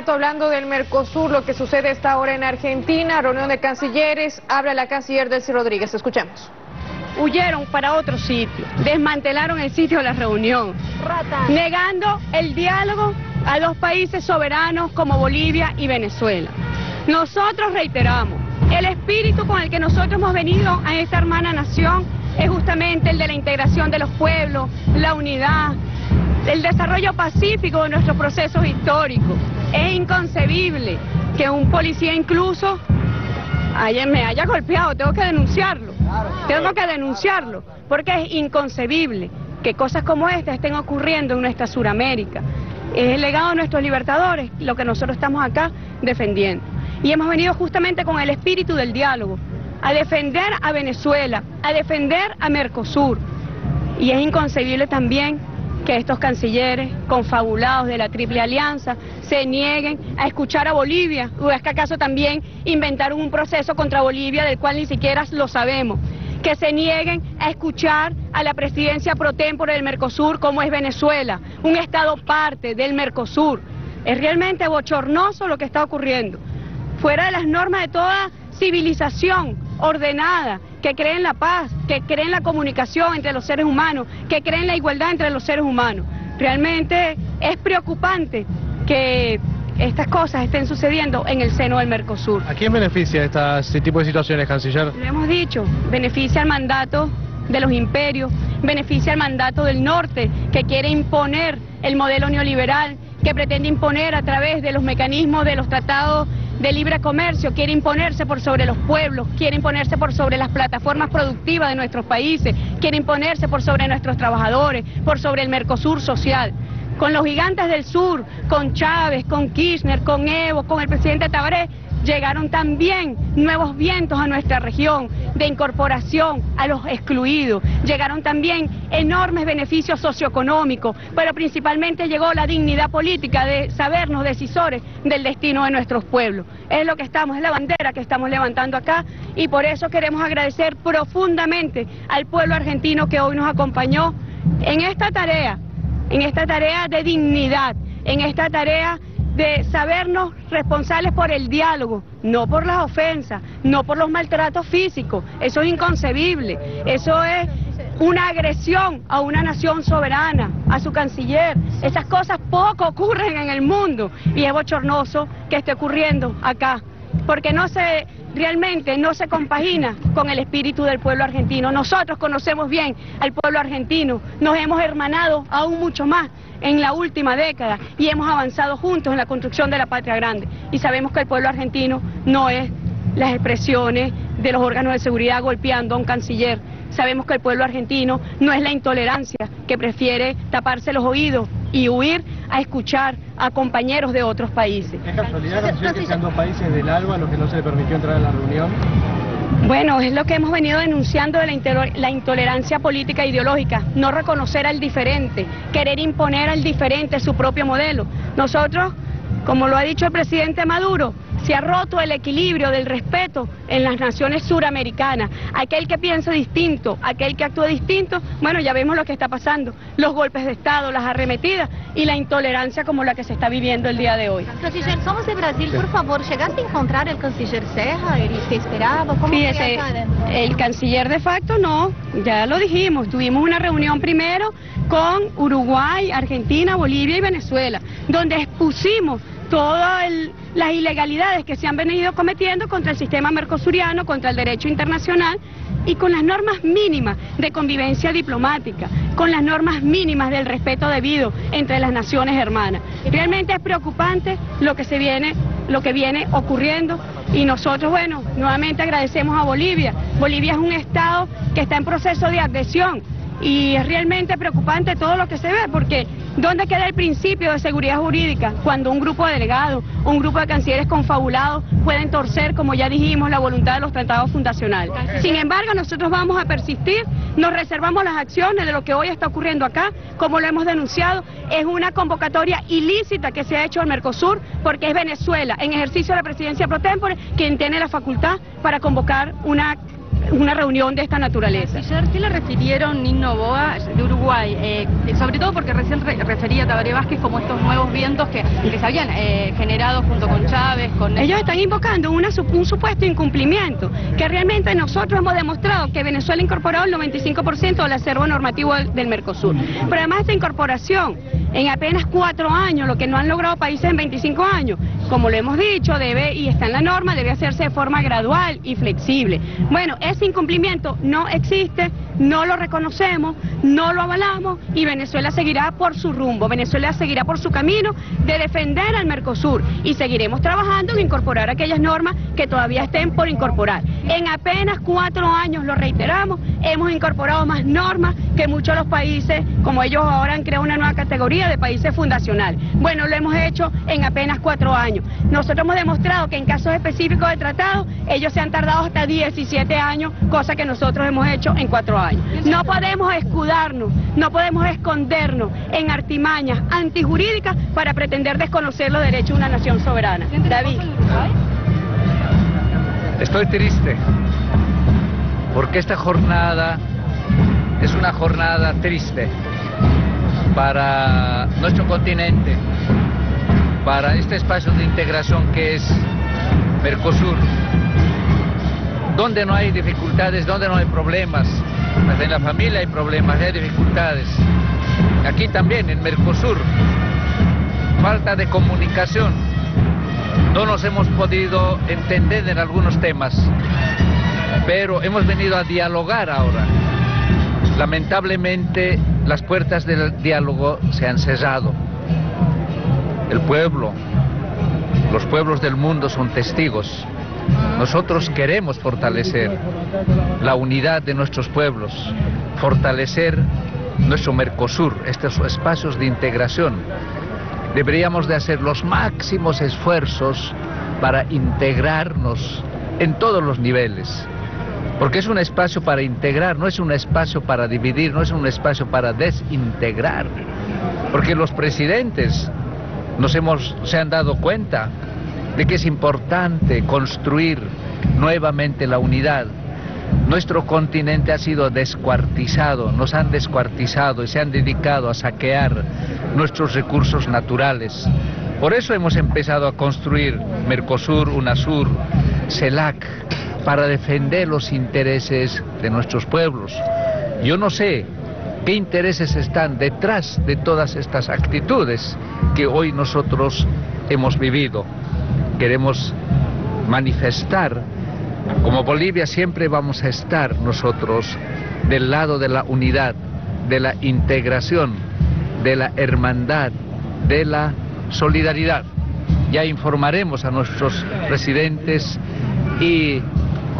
inmediato hablando del Mercosur, lo que sucede esta hora en Argentina, reunión de cancilleres, habla la canciller Delcy Rodríguez, escuchemos. Huyeron para otro sitio, desmantelaron el sitio de la reunión, negando el diálogo a dos países soberanos como Bolivia y Venezuela. Nosotros reiteramos, el espíritu con el que nosotros hemos venido a esta hermana nación es justamente el de la integración de los pueblos, la unidad, el desarrollo pacífico de nuestros procesos históricos. Es inconcebible que un policía incluso me haya golpeado, tengo que denunciarlo, tengo que denunciarlo, porque es inconcebible que cosas como estas estén ocurriendo en nuestra Suramérica. Es el legado de nuestros libertadores lo que nosotros estamos acá defendiendo. Y hemos venido justamente con el espíritu del diálogo, a defender a Venezuela, a defender a Mercosur. Y es inconcebible también que estos cancilleres confabulados de la Triple Alianza se nieguen a escuchar a Bolivia, o es que acaso también inventaron un proceso contra Bolivia del cual ni siquiera lo sabemos, que se nieguen a escuchar a la presidencia pro tempore del Mercosur como es Venezuela, un estado parte del Mercosur. Es realmente bochornoso lo que está ocurriendo, fuera de las normas de toda civilización ordenada, que cree en la paz, que cree en la comunicación entre los seres humanos, que cree en la igualdad entre los seres humanos. Realmente es preocupante que estas cosas estén sucediendo en el seno del Mercosur. ¿A quién beneficia este tipo de situaciones, canciller? Lo hemos dicho, beneficia al mandato de los imperios, beneficia al mandato del norte, que quiere imponer el modelo neoliberal, que pretende imponer a través de los mecanismos de los tratados de libre comercio, quiere imponerse por sobre los pueblos, quiere imponerse por sobre las plataformas productivas de nuestros países, quiere imponerse por sobre nuestros trabajadores, por sobre el Mercosur social. Con los gigantes del sur, con Chávez, con Kirchner, con Evo, con el presidente Tabaré, llegaron también nuevos vientos a nuestra región de incorporación a los excluidos. Llegaron también enormes beneficios socioeconómicos, pero principalmente llegó la dignidad política de sabernos decisores del destino de nuestros pueblos. Es lo que estamos, es la bandera que estamos levantando acá y por eso queremos agradecer profundamente al pueblo argentino que hoy nos acompañó en esta tarea, en esta tarea de dignidad, en esta tarea de sabernos responsables por el diálogo, no por las ofensas, no por los maltratos físicos. Eso es inconcebible. Eso es una agresión a una nación soberana, a su canciller. Esas cosas poco ocurren en el mundo y es bochornoso que esté ocurriendo acá, porque no se realmente no se compagina con el espíritu del pueblo argentino. Nosotros conocemos bien al pueblo argentino, nos hemos hermanado aún mucho más en la última década y hemos avanzado juntos en la construcción de la patria grande. Y sabemos que el pueblo argentino no es las expresiones de los órganos de seguridad golpeando a un canciller. Sabemos que el pueblo argentino no es la intolerancia que prefiere taparse los oídos y huir a escuchar a compañeros de otros países. ¿Es casualidad, que sean dos países del ALBA los que no se le permitió entrar a la reunión? Bueno, es lo que hemos venido denunciando de la, intolerancia política e ideológica, no reconocer al diferente, querer imponer al diferente su propio modelo. Nosotros, como lo ha dicho el presidente Maduro, se ha roto el equilibrio del respeto en las naciones suramericanas. Aquel que piensa distinto, aquel que actúa distinto, bueno, ya vemos lo que está pasando, los golpes de Estado, las arremetidas y la intolerancia como la que se está viviendo el día de hoy. Canciller, somos de Brasil, por favor, ¿llegaste a encontrar el canciller Ceja? ¿El que esperaba? ¿Cómo Fíjese, el canciller de facto no, ya lo dijimos, tuvimos una reunión primero con Uruguay, Argentina, Bolivia y Venezuela, donde expusimos todas las ilegalidades que se han venido cometiendo contra el sistema mercosuriano, contra el derecho internacional y con las normas mínimas de convivencia diplomática, con las normas mínimas del respeto debido entre las naciones hermanas. Realmente es preocupante lo que se viene, lo que viene ocurriendo y nosotros, bueno, nuevamente agradecemos a Bolivia. Bolivia es un estado que está en proceso de adhesión y es realmente preocupante todo lo que se ve porque ¿dónde queda el principio de seguridad jurídica cuando un grupo de delegados, un grupo de cancilleres confabulados pueden torcer, como ya dijimos, la voluntad de los tratados fundacionales? Sin embargo, nosotros vamos a persistir, nos reservamos las acciones de lo que hoy está ocurriendo acá, como lo hemos denunciado, es una convocatoria ilícita que se ha hecho al Mercosur porque es Venezuela, en ejercicio de la presidencia pro tempore, quien tiene la facultad para convocar una una reunión de esta naturaleza. Ayer, ¿qué le refirieron Nino Boa de Uruguay? Eh, sobre todo porque recién re refería a Tabaré Vázquez como estos nuevos vientos que, que se habían eh, generado junto con Chávez, con... Ellos están invocando una, un supuesto incumplimiento, que realmente nosotros hemos demostrado que Venezuela ha incorporado el 95% del acervo normativo del Mercosur. Pero además de esta incorporación, en apenas cuatro años, lo que no han logrado países en 25 años, como lo hemos dicho, debe, y está en la norma, debe hacerse de forma gradual y flexible. Bueno, ese incumplimiento no existe, no lo reconocemos, no lo avalamos y Venezuela seguirá por su rumbo, Venezuela seguirá por su camino de defender al Mercosur y seguiremos trabajando en incorporar aquellas normas que todavía estén por incorporar. En apenas cuatro años, lo reiteramos, hemos incorporado más normas que muchos de los países, como ellos ahora han creado una nueva categoría de países fundacionales. Bueno, lo hemos hecho en apenas cuatro años. Nosotros hemos demostrado que en casos específicos de tratado, ellos se han tardado hasta 17 años, cosa que nosotros hemos hecho en cuatro años. No podemos escudarnos, no podemos escondernos en artimañas antijurídicas para pretender desconocer los derechos de una nación soberana. David. Estoy triste porque esta jornada es una jornada triste para nuestro continente, para este espacio de integración que es Mercosur, donde no hay dificultades, donde no hay problemas, en la familia hay problemas, hay dificultades. Aquí también, en Mercosur, falta de comunicación. No nos hemos podido entender en algunos temas, pero hemos venido a dialogar ahora. Lamentablemente las puertas del diálogo se han cerrado. El pueblo, los pueblos del mundo son testigos. Nosotros queremos fortalecer la unidad de nuestros pueblos, fortalecer nuestro Mercosur, estos espacios de integración. Deberíamos de hacer los máximos esfuerzos para integrarnos en todos los niveles, porque es un espacio para integrar, no es un espacio para dividir, no es un espacio para desintegrar, porque los presidentes se han dado cuenta de que es importante construir nuevamente la unidad. Nuestro continente ha sido descuartizado, nos han descuartizado y se han dedicado a saquear nuestros recursos naturales. Por eso hemos empezado a construir Mercosur, UNASUR, CELAC, para defender los intereses de nuestros pueblos. Yo no sé qué intereses están detrás de todas estas actitudes que hoy nosotros hemos vivido queremos manifestar, como Bolivia siempre vamos a estar nosotros del lado de la unidad, de la integración, de la hermandad, de la solidaridad. Ya informaremos a nuestros residentes y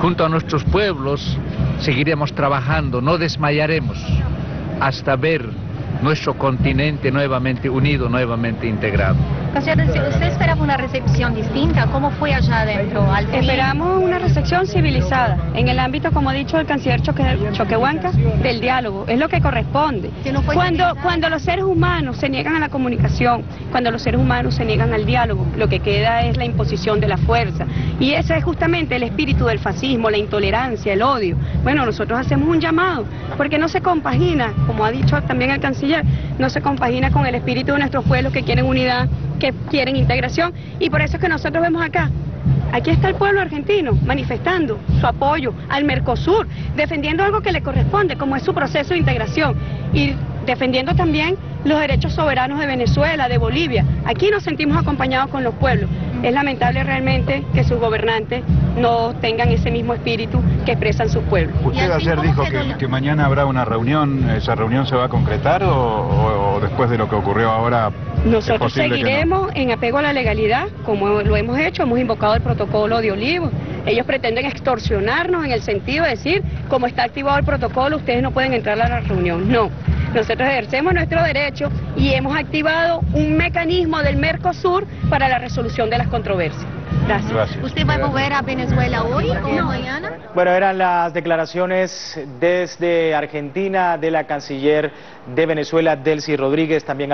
junto a nuestros pueblos seguiremos trabajando, no desmayaremos hasta ver nuestro continente nuevamente unido, nuevamente integrado. ¿Usted esperaba una recepción distinta? ¿Cómo fue allá adentro? Esperamos una recepción civilizada, en el ámbito, como ha dicho el canciller Choque, Choquehuanca, del diálogo. Es lo que corresponde. cuando, cuando los seres humanos se niegan a la comunicación, cuando los seres humanos se niegan al diálogo, lo que queda es la imposición de la fuerza. Y ese es justamente el espíritu del fascismo, la intolerancia, el odio. Bueno, nosotros hacemos un llamado, porque no se compagina, como ha dicho también el canciller, no se compagina con el espíritu de nuestros pueblos que quieren unidad, que quieren integración y por eso es que nosotros vemos acá Aquí está el pueblo argentino manifestando su apoyo al Mercosur, defendiendo algo que le corresponde, como es su proceso de integración, y defendiendo también los derechos soberanos de Venezuela, de Bolivia. Aquí nos sentimos acompañados con los pueblos. Es lamentable realmente que sus gobernantes no tengan ese mismo espíritu que expresan sus pueblos. Usted ayer dijo que, mañana habrá una reunión, ¿esa reunión se va a concretar o, después de lo que ocurrió ahora? Nosotros seguiremos en apego a la legalidad, como lo hemos hecho, hemos invocado el protocolo de Olivos. Ellos pretenden extorsionarnos en el sentido de decir, como está activado el protocolo, ustedes no pueden entrar a la reunión. No, nosotros ejercemos nuestro derecho y hemos activado un mecanismo del Mercosur para la resolución de las controversias. Gracias. ¿Usted va a volver a Venezuela hoy o mañana? Bueno, eran las declaraciones desde Argentina de la canciller de Venezuela, Delcy Rodríguez, también